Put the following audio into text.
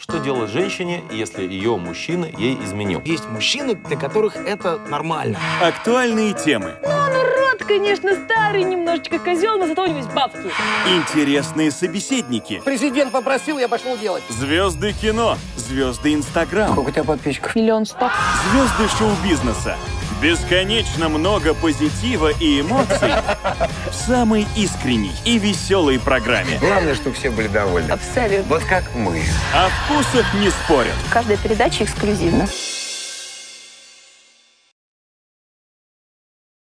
Что делать женщине, если ее мужчина ей изменил? Есть мужчины, для которых это нормально. Актуальные темы. Рот, конечно, старый немножечко козел, но зато у него есть бабки. Интересные собеседники. Президент попросил, я пошел делать. Звезды кино. Звезды Инстаграм. Сколько у тебя подписчиков? Миллион сто. Звезды шоу-бизнеса. Бесконечно много позитива и эмоций самой искренней и веселой программе. Главное, чтобы все были довольны. Абсолютно. Вот как мы. О вкусах не спорят. Каждая передача эксклюзивна.